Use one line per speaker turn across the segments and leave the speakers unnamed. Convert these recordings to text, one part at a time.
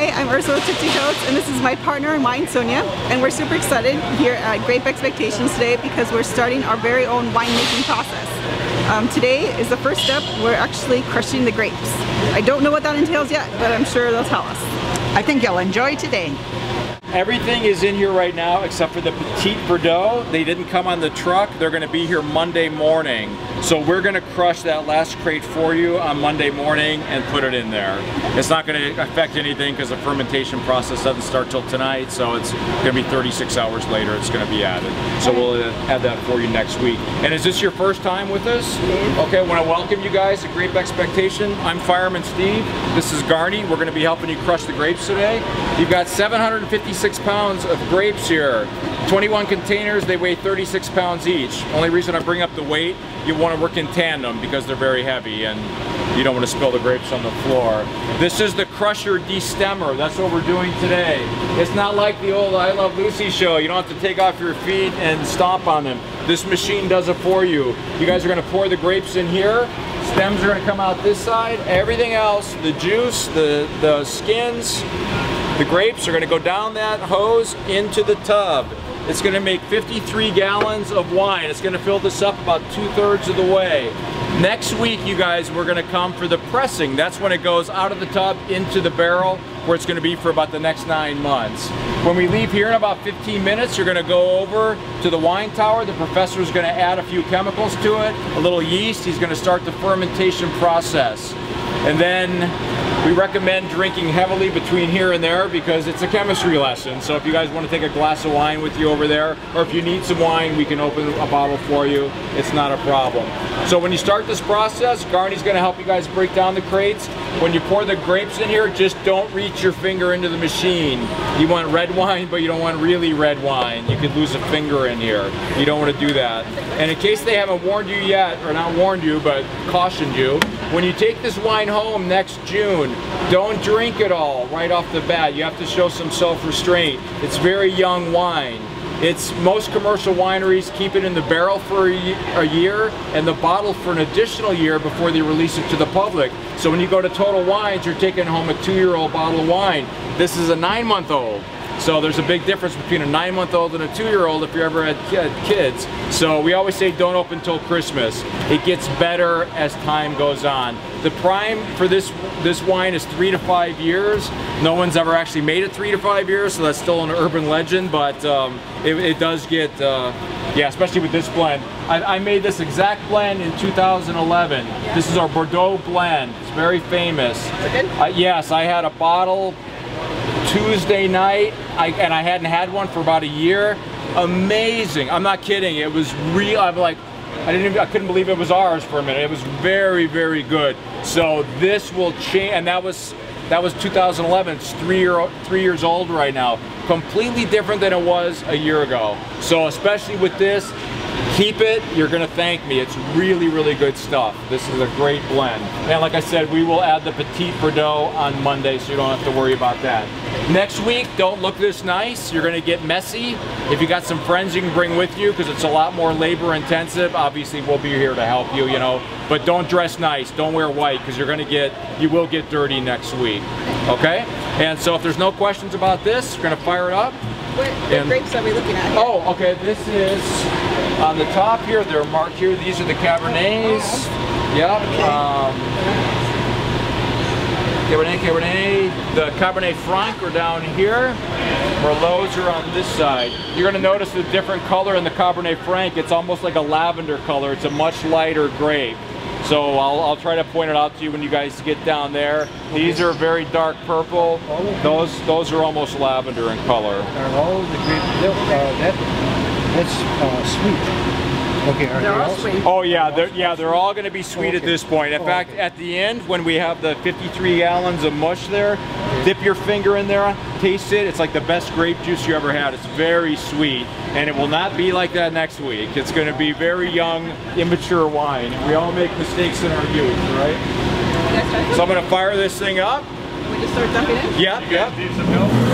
Hi, I'm Ursula Tipsy and this is my partner in wine, Sonja, and we're super excited here at Grape Expectations today because we're starting our very own winemaking process. Um, today is the first step. We're actually crushing the grapes. I don't know what that entails yet, but I'm sure they'll tell us.
I think you'll enjoy today.
Everything is in here right now except for the Petit Verdot. They didn't come on the truck. They're going to be here Monday morning. So we're going to crush that last crate for you on Monday morning and put it in there. It's not going to affect anything because the fermentation process doesn't start till tonight. So it's going to be 36 hours later it's going to be added. So we'll uh, add that for you next week. And is this your first time with us? Okay, I want to welcome you guys to Grape Expectation. I'm Fireman Steve. This is Garney. We're going to be helping you crush the grapes today. You've got 750 36 pounds of grapes here. 21 containers, they weigh 36 pounds each. Only reason I bring up the weight, you want to work in tandem because they're very heavy and you don't want to spill the grapes on the floor. This is the Crusher Destemmer. That's what we're doing today. It's not like the old I Love Lucy show. You don't have to take off your feet and stomp on them. This machine does it for you. You guys are going to pour the grapes in here. Stems are going to come out this side. Everything else, the juice, the, the skins, the grapes are going to go down that hose into the tub. It's going to make 53 gallons of wine. It's going to fill this up about two-thirds of the way. Next week, you guys, we're going to come for the pressing. That's when it goes out of the tub into the barrel where it's going to be for about the next nine months. When we leave here in about 15 minutes, you're going to go over to the wine tower. The professor is going to add a few chemicals to it, a little yeast. He's going to start the fermentation process. And then we recommend drinking heavily between here and there because it's a chemistry lesson. So if you guys want to take a glass of wine with you over there, or if you need some wine, we can open a bottle for you. It's not a problem. So when you start this process, Garney's going to help you guys break down the crates. When you pour the grapes in here, just don't reach your finger into the machine. You want red wine, but you don't want really red wine. You could lose a finger in here. You don't want to do that. And in case they haven't warned you yet, or not warned you, but cautioned you, when you take this wine home next June, don't drink it all right off the bat. You have to show some self-restraint. It's very young wine. It's most commercial wineries keep it in the barrel for a year and the bottle for an additional year before they release it to the public. So when you go to Total Wines, you're taking home a two-year-old bottle of wine. This is a nine-month-old. So there's a big difference between a nine-month-old and a two-year-old if you ever had kids. So we always say don't open until Christmas. It gets better as time goes on. The prime for this this wine is three to five years. No one's ever actually made it three to five years, so that's still an urban legend, but um, it, it, does get, uh, yeah, especially with this blend. I, I, made this exact blend in 2011. This is our Bordeaux blend. It's very famous. Uh, yes, I had a bottle Tuesday night, I, and I hadn't had one for about a year. Amazing. I'm not kidding. It was real. I'm like, I didn't. Even, I couldn't believe it was ours for a minute. It was very, very good. So this will change, and that was that was 2011. It's three year three years old right now. Completely different than it was a year ago. So especially with this, keep it. You're gonna thank me. It's really, really good stuff. This is a great blend. And like I said, we will add the Petit Verdot on Monday, so you don't have to worry about that. Next week, don't look this nice. You're gonna get messy. If you got some friends you can bring with you, because it's a lot more labor intensive, obviously we'll be here to help you, you know. But don't dress nice, don't wear white, because you're gonna get, you will get dirty next week, okay? And so if there's no questions about this, we're gonna fire it up.
What, what grapes are we looking at
here? Oh, okay, this is, on the top here, they're marked here, these are the Cabernets. Oh. Yep. Okay. Um, Cabernet, Cabernet. The Cabernet Franc are down here. Merlots are on this side. You're going to notice the different color in the Cabernet Franc. It's almost like a lavender color. It's a much lighter grape. So I'll, I'll, try to point it out to you when you guys get down there. These are very dark purple. Those those are almost lavender in color.
Are all the grape, uh, that, that's uh, sweet. Okay, are they're all
sweet. Oh yeah, they're, yeah, they're all going to be sweet okay. at this point. In oh, fact, okay. at the end, when we have the 53 gallons of mush there, okay. dip your finger in there, taste it. It's like the best grape juice you ever had. It's very sweet, and it will not be like that next week. It's going to be very young, immature wine. We all make mistakes in our youth, right? So I'm going to fire this thing up.
We just start dumping it?
Yep, yep.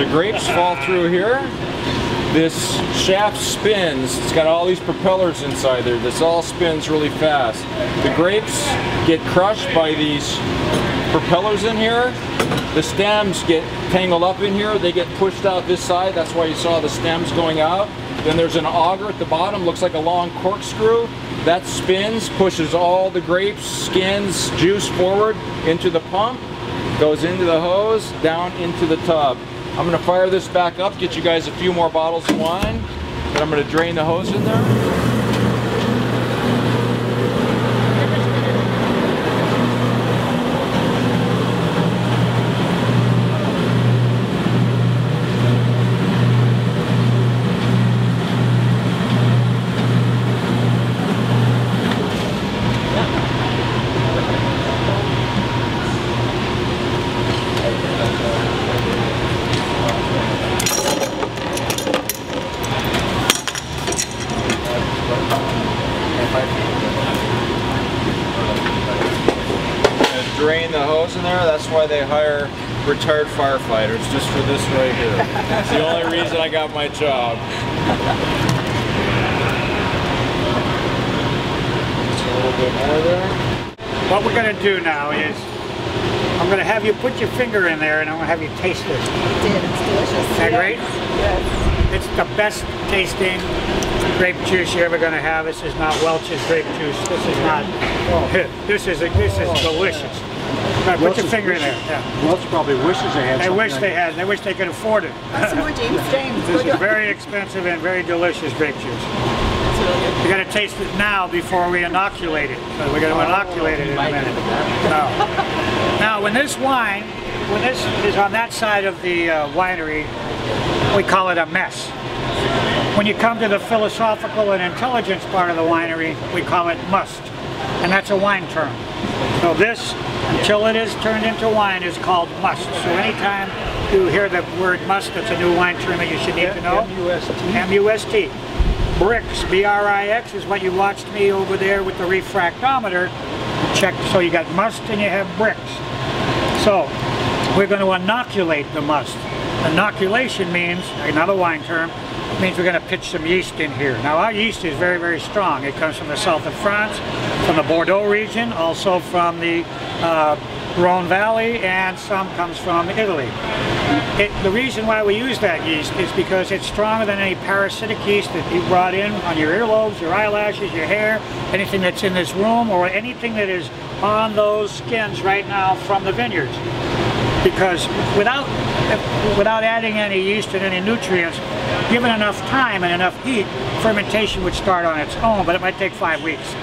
The grapes fall through here. This shaft spins. It's got all these propellers inside there. This all spins really fast. The grapes get crushed by these propellers in here. The stems get tangled up in here. They get pushed out this side. That's why you saw the stems going out. Then there's an auger at the bottom. Looks like a long corkscrew. That spins, pushes all the grapes, skins, juice forward into the pump. Goes into the hose, down into the tub. I'm gonna fire this back up, get you guys a few more bottles of wine. Then I'm gonna drain the hose in there. and drain the hose in there. That's why they hire retired firefighters, just for this right here. It's the only reason I got my job. Just a little bit more there.
What we're gonna do now is, I'm gonna have you put your finger in there and I'm gonna have you taste it.
Did. It's delicious.
Is that great?
Yes.
It's the best tasting grape juice you're ever gonna have. This is not Welch's grape juice. This is not, oh. this is, this is oh, delicious. Now, Put your
Welch's
finger in there, yeah.
Welch probably wishes they had
They wish
like
they
that.
had, they wish they could afford it.
Some more James. James.
This is very expensive and very delicious grape juice. We gotta taste it now before we inoculate it. So we're gonna inoculate it in a minute. Now, now, when this wine, when this is on that side of the uh, winery, we call it a mess. When you come to the philosophical and intelligence part of the winery, we call it must. And that's a wine term. So this, until it is turned into wine, is called must. So anytime you hear the word must, that's a new wine term that you should need to know.
M-U-S-T.
M-U-S-T. Brix, B-R-I-X, is what you watched me over there with the refractometer. Check, so you got must and you have Brix. So, we're going to inoculate the must. Inoculation means, another wine term, means we're going to pitch some yeast in here. Now our yeast is very, very strong. It comes from the south of France, from the Bordeaux region, also from the uh, Rhone Valley, and some comes from Italy. It, the reason why we use that yeast is because it's stronger than any parasitic yeast that you brought in on your earlobes, your eyelashes, your hair, anything that's in this room, or anything that is on those skins right now from the vineyards because without without adding any yeast and any nutrients, given enough time and enough heat, fermentation would start on its own, but it might take five weeks.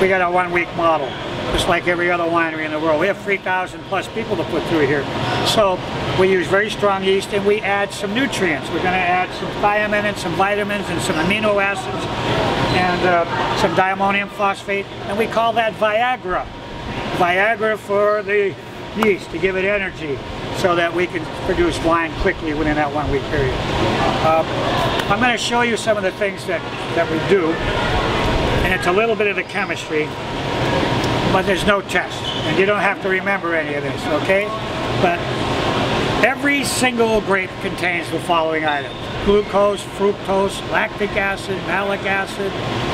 We got a one week model, just like every other winery in the world. We have 3,000 plus people to put through here. So we use very strong yeast and we add some nutrients. We're going to add some thiamine and some vitamins and some amino acids and uh, some diammonium phosphate, and we call that Viagra. Viagra for the yeast to give it energy so that we can produce wine quickly within that one week period. Uh, I'm going to show you some of the things that, that we do and it's a little bit of the chemistry but there's no test and you don't have to remember any of this okay but every single grape contains the following items glucose, fructose, lactic acid, malic acid,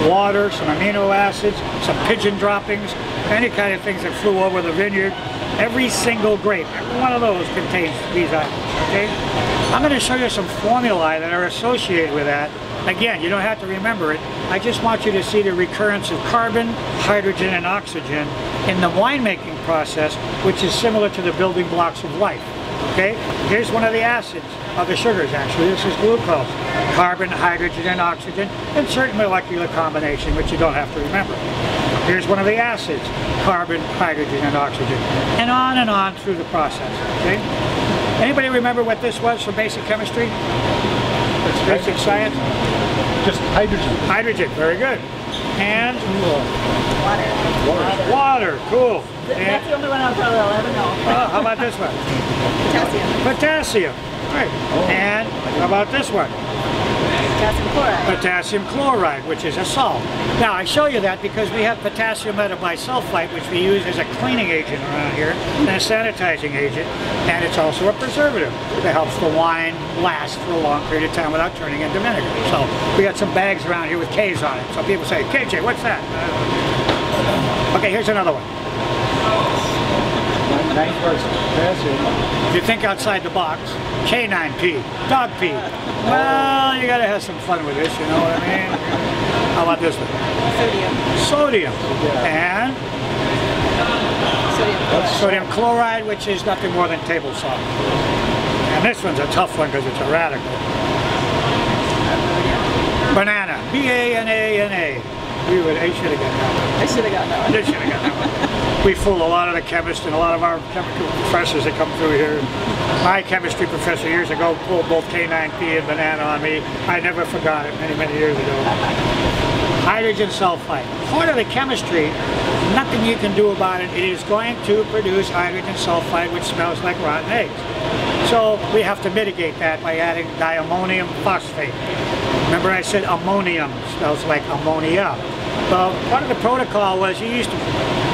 water, some amino acids, some pigeon droppings, any kind of things that flew over the vineyard. Every single grape, every one of those contains these items, okay? I'm going to show you some formulae that are associated with that. Again, you don't have to remember it. I just want you to see the recurrence of carbon, hydrogen, and oxygen in the winemaking process, which is similar to the building blocks of life. Okay, here's one of the acids, of the sugars actually. This is glucose, carbon, hydrogen, and oxygen, and certain molecular combination, which you don't have to remember. Here's one of the acids, carbon, hydrogen, and oxygen, and on and on through the process. Okay. Anybody remember what this was for basic chemistry? Basic science?
Just hydrogen.
Hydrogen, very good. And
Water.
water, cool.
That's
And
the only one I'll probably I'll ever know.
uh, how about this one?
Potassium.
Potassium. Right. And how about this one?
Potassium chloride.
potassium chloride, which is a salt. Now, I show you that because we have potassium metabisulfite, which we use as a cleaning agent around here and a sanitizing agent, and it's also a preservative that helps the wine last for a long period of time without turning into vinegar. So we got some bags around here with K's on it. So people say, KJ, what's that? Okay, here's another one.
Nine parts potassium.
If you think outside the box, K9P, dog pee. Well, you gotta have some fun with this, you know what I mean? How about this one?
Sodium.
Sodium. And
Sodium chloride.
sodium chloride, which is nothing more than table salt. And this one's a tough one because it's a radical. Banana. B-A-N-A-N-A. We would, I should have got that one.
I should have got that one.
did should have got that one. We fool a lot of the chemists and a lot of our chemical professors that come through here. My chemistry professor years ago pulled both K9P and banana on me. I never forgot it many, many years ago. Hydrogen sulfide. Part of the chemistry, nothing you can do about it. It is going to produce hydrogen sulfide, which smells like rotten eggs. So we have to mitigate that by adding diammonium phosphate. Remember I said ammonium smells like ammonia. Well, part of the protocol was you used to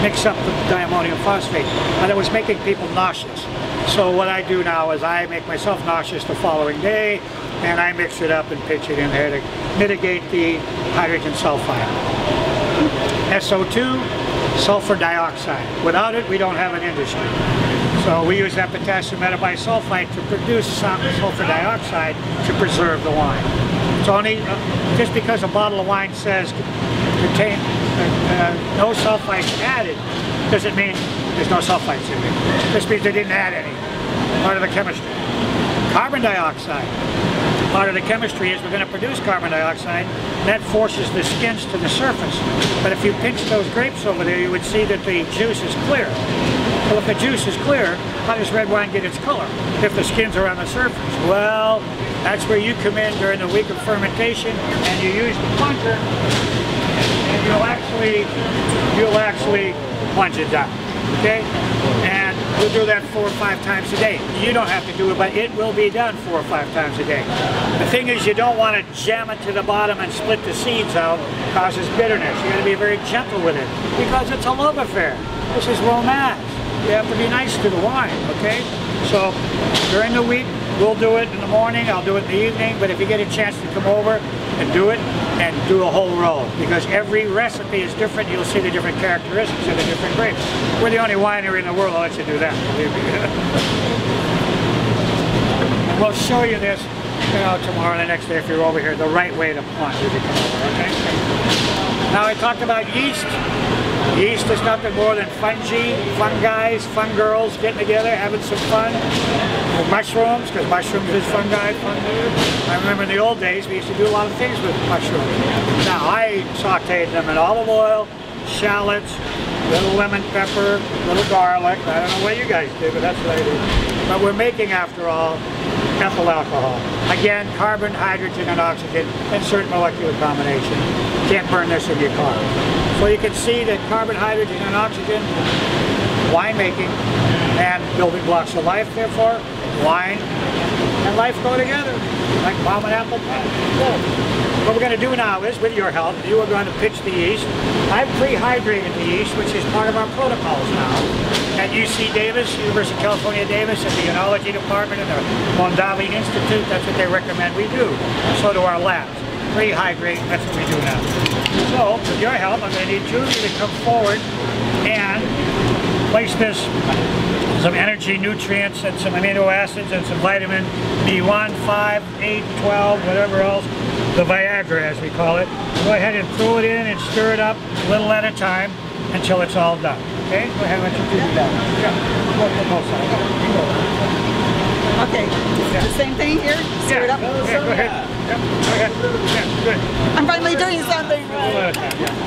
mix up the diammonium phosphate, but it was making people nauseous. So what I do now is I make myself nauseous the following day, and I mix it up and pitch it in there to mitigate the hydrogen sulfide. SO2, sulfur dioxide. Without it, we don't have an industry. So we use that potassium metabisulfite to produce sulfur dioxide to preserve the wine. It's only, uh, just because a bottle of wine says contain uh, no sulfites added, doesn't mean there's no sulfites in it. This means they didn't add any. Part of the chemistry. Carbon dioxide. Part of the chemistry is we're going to produce carbon dioxide. That forces the skins to the surface. But if you pinch those grapes over there, you would see that the juice is clear. Well, if the juice is clear, how does red wine get its color? If the skins are on the surface. Well, that's where you come in during the week of fermentation and you use the plunger you'll actually, you'll actually plunge it down. Okay? And we'll do that four or five times a day. You don't have to do it, but it will be done four or five times a day. The thing is, you don't want to jam it to the bottom and split the seeds out. Causes bitterness. You got to be very gentle with it because it's a love affair. This is romance. You have to be nice to the wine, okay? So during the week, we'll do it in the morning, I'll do it in the evening, but if you get a chance to come over and do it, and do a whole row, because every recipe is different, you'll see the different characteristics of the different grapes. We're the only winery in the world that lets you do that, we'll show you this, you know, tomorrow or the next day if you're over here, the right way to plunge if you come over, okay? Now I talked about yeast. Yeast is nothing more than fungi, fun guys, fun girls getting together, having some fun. With mushrooms, because mushrooms is fungi, fun. I remember in the old days we used to do a lot of things with mushrooms. Now I sauteed them in olive oil, shallots, little lemon pepper, little garlic. I don't know what you guys do, but that's what I do. But we're making, after all, ethyl alcohol. Again, carbon, hydrogen, and oxygen in certain molecular combination. Can't burn this in your car. So you can see that carbon, hydrogen, and oxygen, winemaking, and building blocks of life, therefore, wine and life go together, like palm and apple pie. What we're going to do now is, with your help, you are going to pitch the yeast. I've pre-hydrated the yeast, which is part of our protocols now. At UC Davis, University of California Davis, at the Enology Department and the Mondavi Institute, that's what they recommend we do. So do our labs. Pre-hydrate, that's what we do now. So, with your help, I'm going to need you to come forward and place this some energy nutrients and some amino acids and some vitamin B1, 5, 8, 12, whatever else, the Viagra as we call it. Go ahead and throw it in and stir it up a little at a time until it's all done. Okay, go ahead, and let you do that. Yeah, go to both sides. You go.
Okay, the same thing here. Stir it up.
Yeah, go ahead. Yep, go ahead. Yeah, good.
I'm finally doing something right.
at a time, yeah.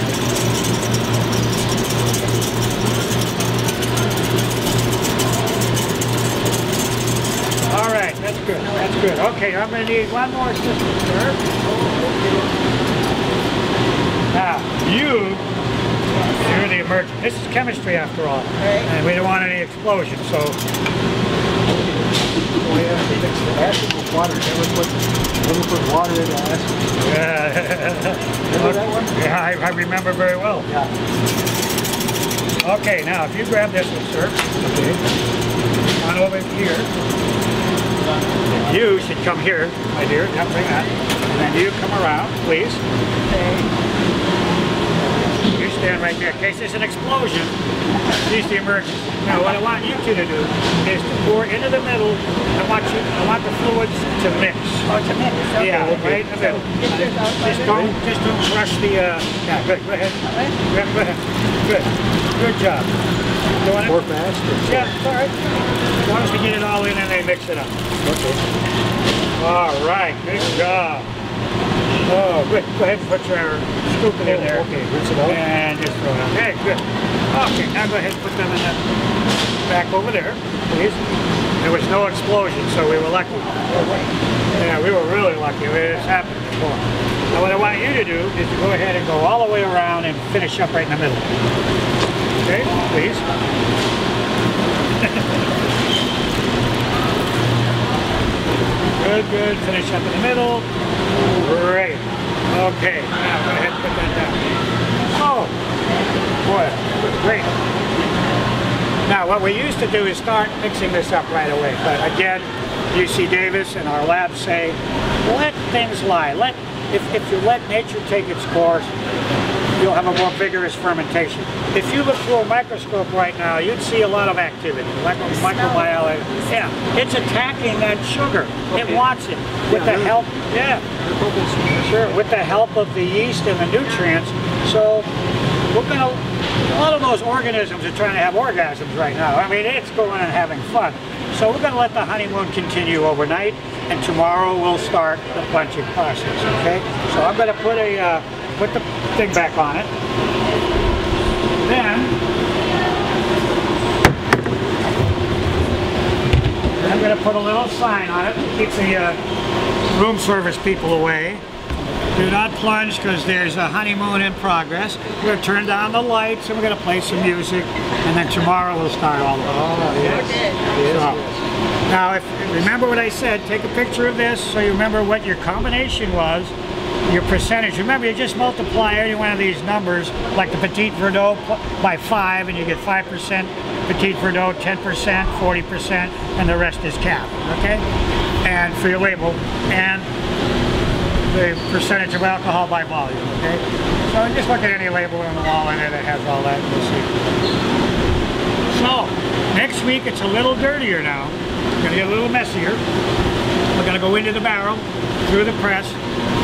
good. That's good. Okay, I'm gonna need one more system, sir. Now, you, you're the emergent. This is chemistry after all. And we don't want any explosions, so
Oh yeah, they mix the acid with water. Never put, never put water into acid.
yeah.
Remember that one?
Yeah, I, I remember very well.
Yeah.
Okay, now if you grab this one, sir,
Okay.
on over here. You should come here, my dear. Yeah, bring that. And then you come around, please. You stand right there. In case there's an explosion, use the emergency. Now, what I want you two to do is to pour into the middle. I want you. I want the fluids to mix.
Oh, to mix. Okay.
Yeah, right in the middle. Just don't, just don't crush the. Uh, yeah, good. Go ahead. Yeah, go ahead. Good. Good job. Doing it?
More fast. or-
Yeah, all right. As long as we get it all in and they mix it up.
Okay.
All right, good job. Oh, good. Go ahead and put your scoop it in there.
Okay, rinse it out.
And just throw it out. Okay, good. Okay, now go ahead and put them in the back over there, please. There was no explosion, so we were lucky. Yeah, we were really lucky. It's happened before. Now what I want you to do is to go ahead and go all the way around and finish up right in the middle. Okay, please. Good, good. Finish up in the middle. Great. Okay, now go ahead and put that down. Oh, boy, great. Now, what we used to do is start mixing this up right away. But again, UC Davis and our labs say, let things lie. Let if, if you let nature take its course, you'll have a more vigorous fermentation. If you look through a microscope right now, you'd see a lot of activity, like microbiology. Yeah, it's attacking that sugar. It wants it with the help. Yeah, sure, with the help of the yeast and the nutrients. So we're gonna. A lot of those organisms are trying to have orgasms right now. I mean, it's going and having fun. So we're going to let the honeymoon continue overnight, and tomorrow we'll start the bunching process. Okay? So I'm going to put a uh, put the thing back on it. Then I'm going to put a little sign on it to keep the uh, room service people away. Do not plunge because there's a honeymoon in progress. We're going to turn down the lights and we're going to play some music, and then tomorrow we'll start all over.
Ah, yes. Yes,
So, now, if remember what I said, take a picture of this so you remember what your combination was, your percentage. Remember, you just multiply any one of these numbers, like the Petit Verdot, by five, and you get 5% Petit Verdot, 10%, 40%, and the rest is cap, okay? And for your label, and the percentage of alcohol by volume, okay? So just look at any label on the wall in there that has all that, you'll see. So, next week it's a little dirtier now. It's gonna get a little messier. We're gonna go into the barrel, through the press,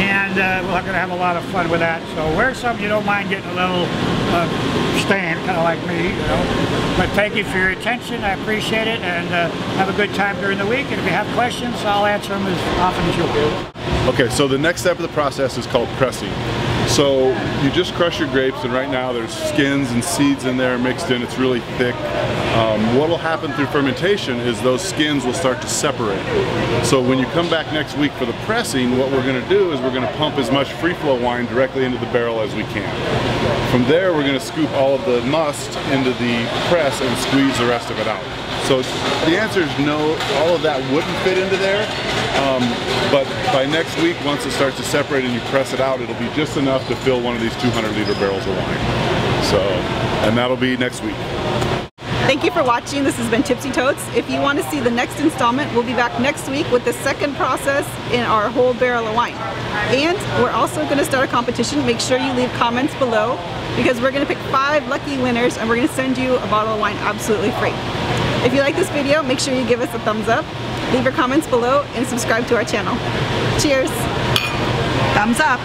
and uh, we're gonna have a lot of fun with that. So wear something you don't mind getting a little uh, stain, kind of like me, you know. But thank you for your attention. I appreciate it, and uh, have a good time during the week. And if you have questions, I'll answer them as often as you want.
Okay, so the next step of the process is called pressing. So you just crush your grapes, and right now there's skins and seeds in there mixed in. It's really thick. Um, what will happen through fermentation is those skins will start to separate. So when you come back next week for the pressing, what we're going to do is we're going to pump as much free flow wine directly into the barrel as we can. From there, we're going to scoop all of the must into the press and squeeze the rest of it out. So the answer is no, all of that wouldn't fit into there. Um, but by next week, once it starts to separate and you press it out, it'll be just enough to fill one of these 200 liter barrels of wine. So, and that'll be next week.
Thank you for watching. This has been Tipsy Totes. If you want to see the next installment, we'll be back next week with the second process in our whole barrel of wine. And we're also going to start a competition. Make sure you leave comments below because we're going to pick five lucky winners and we're going to send you a bottle of wine absolutely free. If you like this video, make sure you give us a thumbs up, leave your comments below, and subscribe to our channel. Cheers!
Thumbs up.